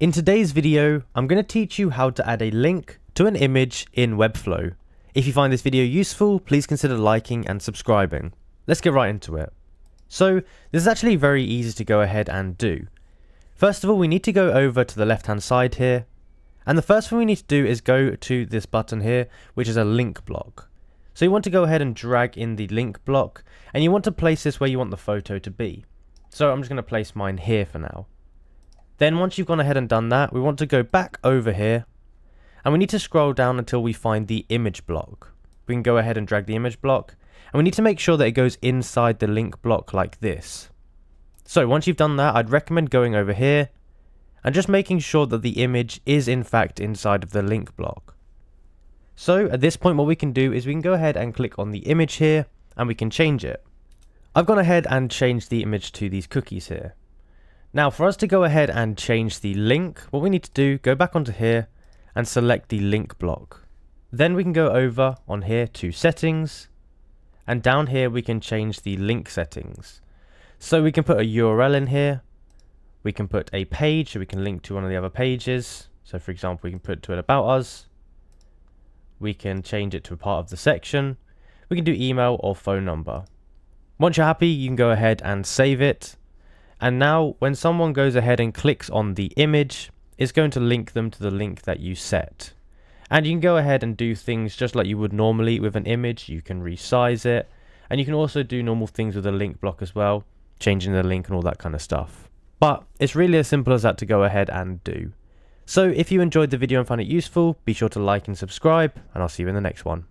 In today's video, I'm going to teach you how to add a link to an image in Webflow. If you find this video useful, please consider liking and subscribing. Let's get right into it. So, this is actually very easy to go ahead and do. First of all, we need to go over to the left hand side here. And the first thing we need to do is go to this button here, which is a link block. So you want to go ahead and drag in the link block, and you want to place this where you want the photo to be. So I'm just going to place mine here for now. Then once you've gone ahead and done that, we want to go back over here and we need to scroll down until we find the image block. We can go ahead and drag the image block and we need to make sure that it goes inside the link block like this. So once you've done that, I'd recommend going over here and just making sure that the image is in fact inside of the link block. So at this point what we can do is we can go ahead and click on the image here and we can change it. I've gone ahead and changed the image to these cookies here. Now for us to go ahead and change the link, what we need to do, go back onto here and select the link block. Then we can go over on here to settings and down here we can change the link settings. So we can put a URL in here, we can put a page so we can link to one of the other pages. So for example we can put to it about us, we can change it to a part of the section, we can do email or phone number. Once you're happy you can go ahead and save it and now when someone goes ahead and clicks on the image, it's going to link them to the link that you set. And you can go ahead and do things just like you would normally with an image. You can resize it. And you can also do normal things with a link block as well, changing the link and all that kind of stuff. But it's really as simple as that to go ahead and do. So if you enjoyed the video and found it useful, be sure to like and subscribe, and I'll see you in the next one.